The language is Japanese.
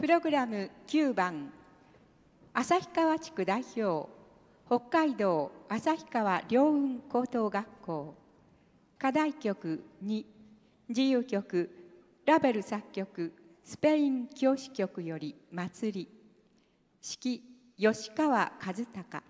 プログラム9番。旭川地区代表。北海道旭川両雲高等学校。課題曲2自由曲。ラベル作曲。スペイン教師局より「祭り」指揮吉川和孝。